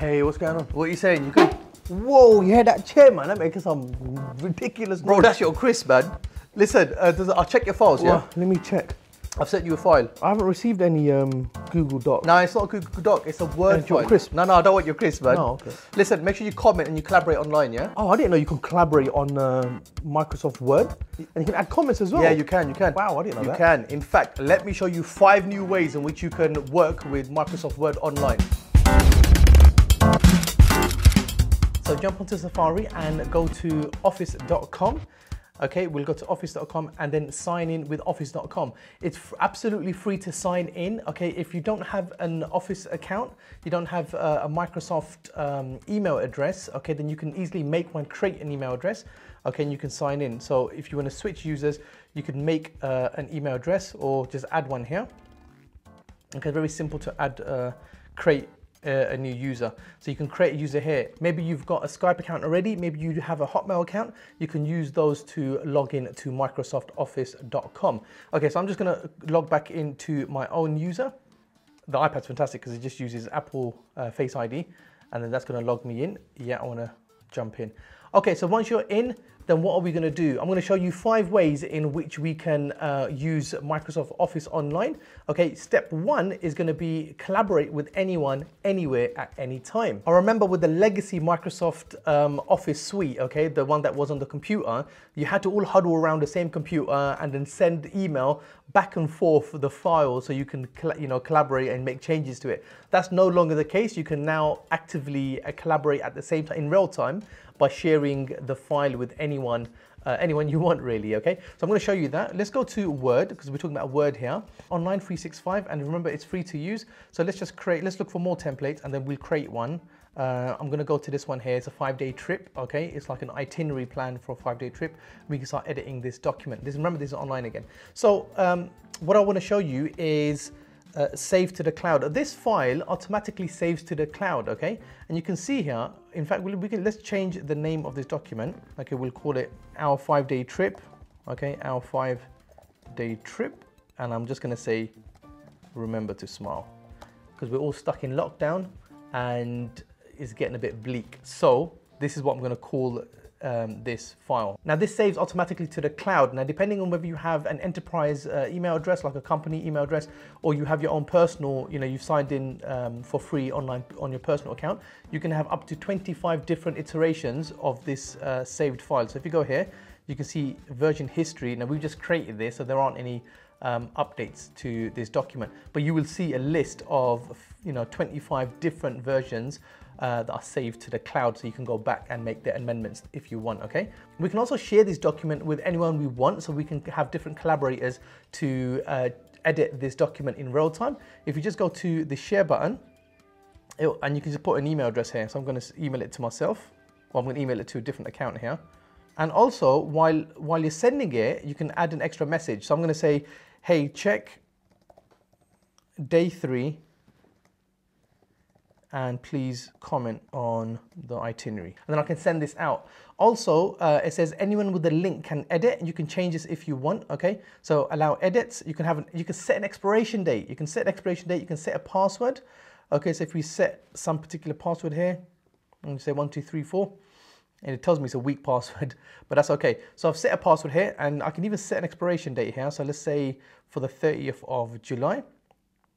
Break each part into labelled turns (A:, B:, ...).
A: Hey, what's going on?
B: What are you saying? You good?
A: Whoa, you hear that chair, man? That making some ridiculous noise.
B: Bro, that's your Chris, man. Listen, uh, does, I'll check your files, yeah?
A: Let me check.
B: I've sent you a file.
A: I haven't received any um, Google Doc.
B: No, it's not a Google Doc, it's a Word file.
A: Chris?
B: No, no, I don't want your Chris, man.
A: No, okay.
B: Listen, make sure you comment and you collaborate online, yeah?
A: Oh, I didn't know you can collaborate on um Microsoft Word. And you can add comments as well.
B: Yeah, you can, you can.
A: Wow, I didn't know
B: You
A: that.
B: can. In fact, let me show you five new ways in which you can work with Microsoft Word online. So jump onto Safari and go to office.com. Okay, we'll go to office.com and then sign in with office.com. It's absolutely free to sign in. Okay, if you don't have an Office account, you don't have uh, a Microsoft um, email address, okay, then you can easily make one, create an email address, okay, and you can sign in. So if you want to switch users, you can make uh, an email address or just add one here. Okay, very simple to add, uh, create a new user. So you can create a user here. Maybe you've got a Skype account already, maybe you have a Hotmail account. You can use those to log in to microsoftoffice.com. Okay, so I'm just gonna log back into my own user. The iPad's fantastic because it just uses Apple uh, Face ID and then that's gonna log me in. Yeah, I wanna jump in. Okay, so once you're in, then what are we going to do? I'm going to show you five ways in which we can uh, use Microsoft Office online. Okay, step one is going to be collaborate with anyone, anywhere, at any time. I remember with the legacy Microsoft um, Office suite, okay, the one that was on the computer, you had to all huddle around the same computer and then send email back and forth the file so you can you know collaborate and make changes to it. That's no longer the case. You can now actively uh, collaborate at the same time in real time by sharing the file with anyone uh, anyone you want really okay so i'm going to show you that let's go to word because we're talking about word here online 365 and remember it's free to use so let's just create let's look for more templates and then we'll create one uh, I'm going to go to this one here. It's a five-day trip. Okay, it's like an itinerary plan for a five-day trip. We can start editing this document. This remember this is online again. So um, what I want to show you is uh, save to the cloud. This file automatically saves to the cloud, okay? And you can see here, in fact, we, can, let's change the name of this document. Okay, we'll call it our five day trip, okay? Our five day trip. And I'm just gonna say, remember to smile. Because we're all stuck in lockdown and it's getting a bit bleak. So this is what I'm gonna call um, this file. Now this saves automatically to the cloud. Now depending on whether you have an enterprise uh, email address, like a company email address, or you have your own personal, you know, you've signed in um, for free online on your personal account, you can have up to 25 different iterations of this uh, saved file. So if you go here, you can see version history. Now we've just created this, so there aren't any um, updates to this document, but you will see a list of, you know, 25 different versions uh, that are saved to the cloud so you can go back and make the amendments if you want, okay? We can also share this document with anyone we want so we can have different collaborators to uh, edit this document in real time. If you just go to the share button, and you can just put an email address here. So I'm gonna email it to myself, or I'm gonna email it to a different account here. And also, while, while you're sending it, you can add an extra message. So I'm gonna say, hey, check day three and please comment on the itinerary. And then I can send this out. Also, uh, it says anyone with the link can edit. and You can change this if you want, okay? So allow edits. You can have, an, you can set an expiration date. You can set an expiration date. You can set a password. Okay, so if we set some particular password here, gonna say one, two, three, four, and it tells me it's a weak password, but that's okay. So I've set a password here and I can even set an expiration date here. So let's say for the 30th of July.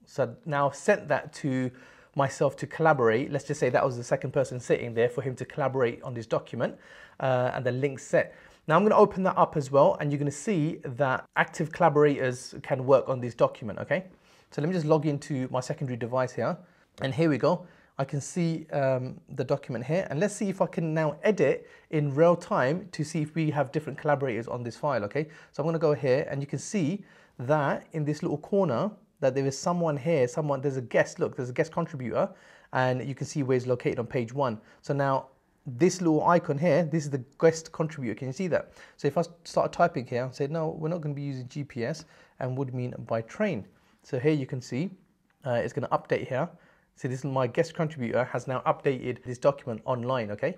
B: So now I've sent that to myself to collaborate. Let's just say that was the second person sitting there for him to collaborate on this document uh, and the link set. Now I'm going to open that up as well and you're going to see that active collaborators can work on this document, okay? So let me just log into my secondary device here and here we go. I can see um, the document here and let's see if I can now edit in real time to see if we have different collaborators on this file, okay? So I'm going to go here and you can see that in this little corner that there is someone here, someone, there's a guest, look, there's a guest contributor, and you can see where it's located on page one. So now this little icon here, this is the guest contributor, can you see that? So if I start typing here and say, no, we're not gonna be using GPS and would mean by train. So here you can see, uh, it's gonna update here. So this is my guest contributor has now updated this document online, okay?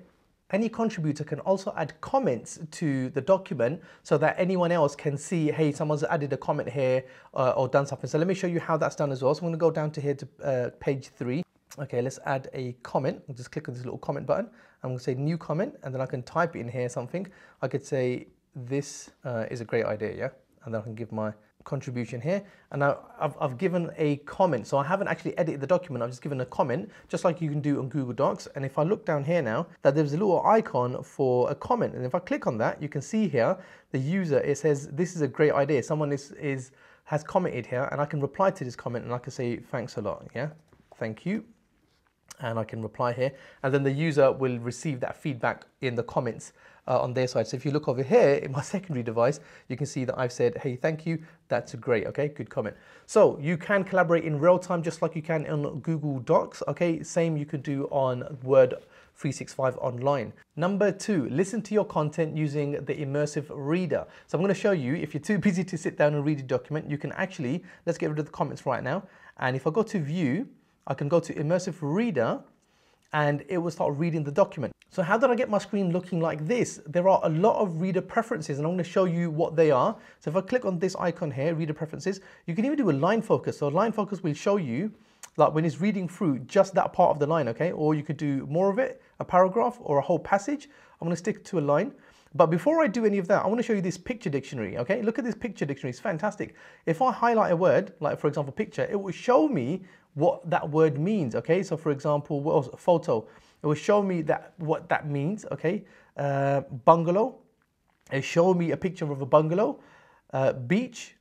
B: Any contributor can also add comments to the document so that anyone else can see, hey, someone's added a comment here uh, or done something. So let me show you how that's done as well. So I'm gonna go down to here to uh, page three. Okay, let's add a comment. I'll just click on this little comment button. I'm to say new comment, and then I can type in here something. I could say this uh, is a great idea, yeah? And then I can give my contribution here. And I've, I've, given a comment. So I haven't actually edited the document. I've just given a comment, just like you can do on Google Docs. And if I look down here now, that there's a little icon for a comment. And if I click on that, you can see here, the user, it says, this is a great idea. Someone is, is has commented here and I can reply to this comment and I can say, thanks a lot, yeah? Thank you and I can reply here and then the user will receive that feedback in the comments uh, on their side. So if you look over here in my secondary device, you can see that I've said, hey, thank you. That's great. Okay, good comment. So you can collaborate in real time just like you can on Google Docs. Okay, same you could do on Word 365 online. Number two, listen to your content using the immersive reader. So I'm going to show you if you're too busy to sit down and read a document, you can actually, let's get rid of the comments right now. And if I go to view, I can go to immersive reader and it will start reading the document. So how did I get my screen looking like this? There are a lot of reader preferences and I'm gonna show you what they are. So if I click on this icon here, reader preferences, you can even do a line focus. So line focus will show you like when it's reading through just that part of the line, okay? Or you could do more of it, a paragraph or a whole passage. I'm gonna stick to a line. But before I do any of that, I want to show you this picture dictionary, okay? Look at this picture dictionary, it's fantastic. If I highlight a word, like for example, picture, it will show me what that word means, okay? So for example, what else? photo, it will show me that what that means, okay? Uh, bungalow, it show me a picture of a bungalow. Uh, beach,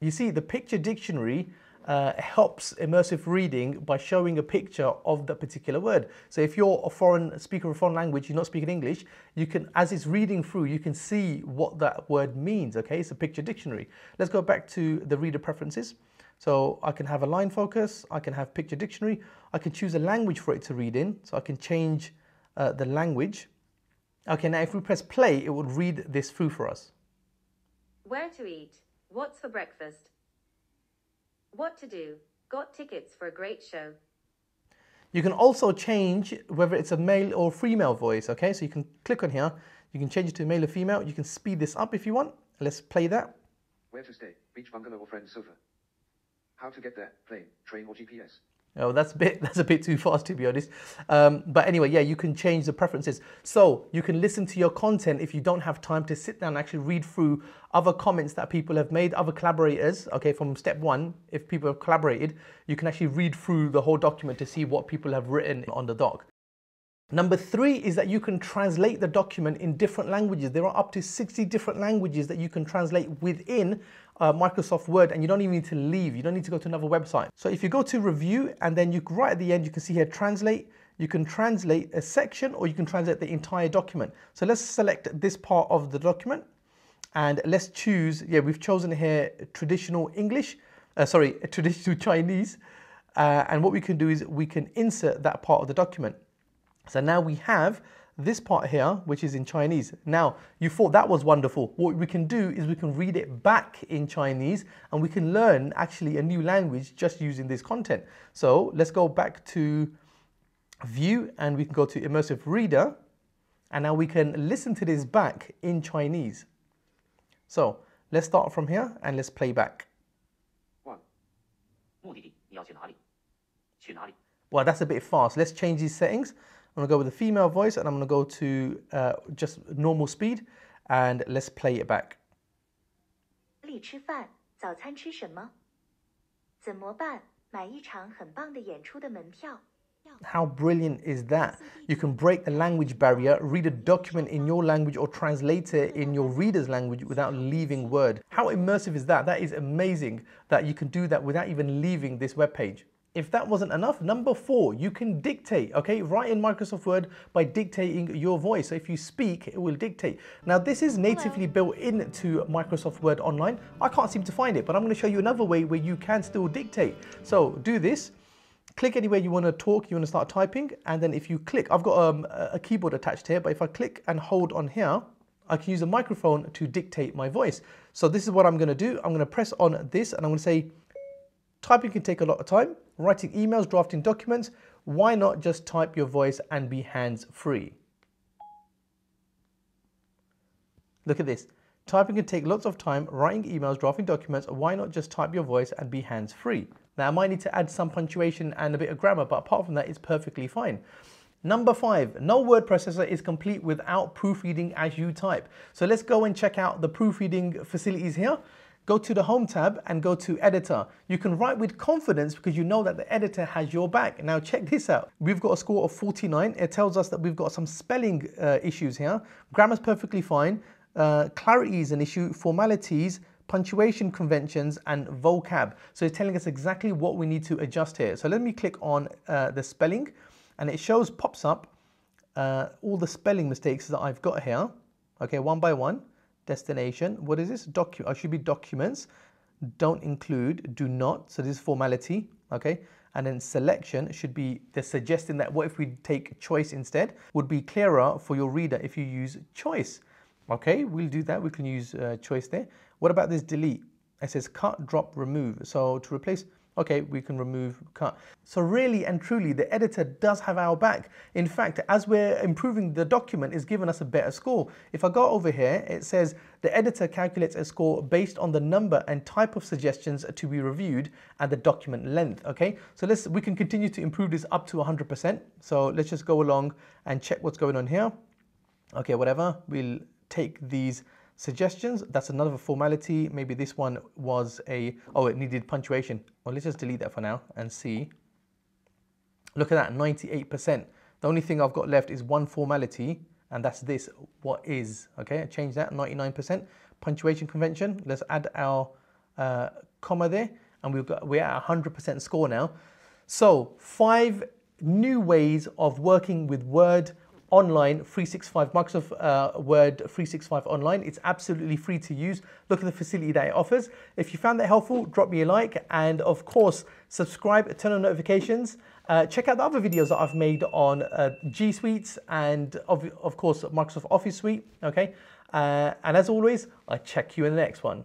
B: you see the picture dictionary uh, helps immersive reading by showing a picture of that particular word. So if you're a foreign speaker of a foreign language, you're not speaking English, you can, as it's reading through, you can see what that word means, okay? It's a picture dictionary. Let's go back to the reader preferences. So I can have a line focus, I can have picture dictionary, I can choose a language for it to read in, so I can change uh, the language. Okay, now if we press play, it would read this through for us.
C: Where to eat? What's for breakfast? What to do? Got tickets for a great show.
B: You can also change whether it's a male or female voice, okay? So you can click on here, you can change it to male or female, you can speed this up if you want. Let's play that.
D: Where to stay? Beach bungalow or friend's sofa? How to get there? Plane, train, or GPS?
B: Oh, that's a bit that's a bit too fast to be honest. Um, but anyway, yeah, you can change the preferences. So you can listen to your content if you don't have time to sit down and actually read through other comments that people have made, other collaborators. Okay, from step one, if people have collaborated, you can actually read through the whole document to see what people have written on the doc. Number three is that you can translate the document in different languages. There are up to 60 different languages that you can translate within uh, Microsoft Word and you don't even need to leave. You don't need to go to another website. So if you go to review and then you right at the end, you can see here translate. You can translate a section or you can translate the entire document. So let's select this part of the document and let's choose, yeah, we've chosen here traditional English, uh, sorry, traditional Chinese. Uh, and what we can do is we can insert that part of the document. So now we have this part here, which is in Chinese. Now, you thought that was wonderful. What we can do is we can read it back in Chinese and we can learn actually a new language just using this content. So let's go back to view and we can go to immersive reader and now we can listen to this back in Chinese. So let's start from here and let's play back.
D: One.
B: Well, that's a bit fast. Let's change these settings. I'm gonna go with the female voice and I'm gonna go to uh, just normal speed and let's play it back. How brilliant is that? You can break the language barrier, read a document in your language or translate it in your reader's language without leaving word. How immersive is that? That is amazing that you can do that without even leaving this web page. If that wasn't enough, number four, you can dictate, okay? Write in Microsoft Word by dictating your voice. So if you speak, it will dictate. Now this is natively built into Microsoft Word Online. I can't seem to find it, but I'm gonna show you another way where you can still dictate. So do this, click anywhere you wanna talk, you wanna start typing, and then if you click, I've got um, a keyboard attached here, but if I click and hold on here, I can use a microphone to dictate my voice. So this is what I'm gonna do. I'm gonna press on this and I'm gonna say, Typing can take a lot of time. Writing emails, drafting documents, why not just type your voice and be hands-free? Look at this. Typing can take lots of time, writing emails, drafting documents, why not just type your voice and be hands-free? Now I might need to add some punctuation and a bit of grammar, but apart from that, it's perfectly fine. Number five, no word processor is complete without proofreading as you type. So let's go and check out the proofreading facilities here. Go to the Home tab and go to Editor. You can write with confidence because you know that the editor has your back. Now check this out. We've got a score of 49. It tells us that we've got some spelling uh, issues here. Grammar's perfectly fine. Uh, clarity is an issue. Formalities, punctuation conventions, and vocab. So it's telling us exactly what we need to adjust here. So let me click on uh, the spelling and it shows, pops up uh, all the spelling mistakes that I've got here. Okay, one by one destination. What is this? Docu I should be documents. Don't include, do not. So this is formality, okay? And then selection should be, they're suggesting that what if we take choice instead? Would be clearer for your reader if you use choice. Okay, we'll do that. We can use uh, choice there. What about this delete? It says cut, drop, remove. So to replace, Okay, we can remove cut. So really and truly, the editor does have our back. In fact, as we're improving the document, it's given us a better score. If I go over here, it says the editor calculates a score based on the number and type of suggestions to be reviewed and the document length, okay? So let's, we can continue to improve this up to 100%. So let's just go along and check what's going on here. Okay, whatever, we'll take these Suggestions, that's another formality. Maybe this one was a, oh, it needed punctuation. Well, let's just delete that for now and see. Look at that, 98%. The only thing I've got left is one formality, and that's this, what is, okay? I change that, 99%. Punctuation convention, let's add our uh, comma there, and we've got, we're at 100% score now. So five new ways of working with Word, online 365 Microsoft uh, Word 365 online. It's absolutely free to use. Look at the facility that it offers. If you found that helpful, drop me a like and of course subscribe, turn on notifications. Uh, check out the other videos that I've made on uh, G Suites and of, of course Microsoft Office Suite. Okay, uh, and as always, I check you in the next one.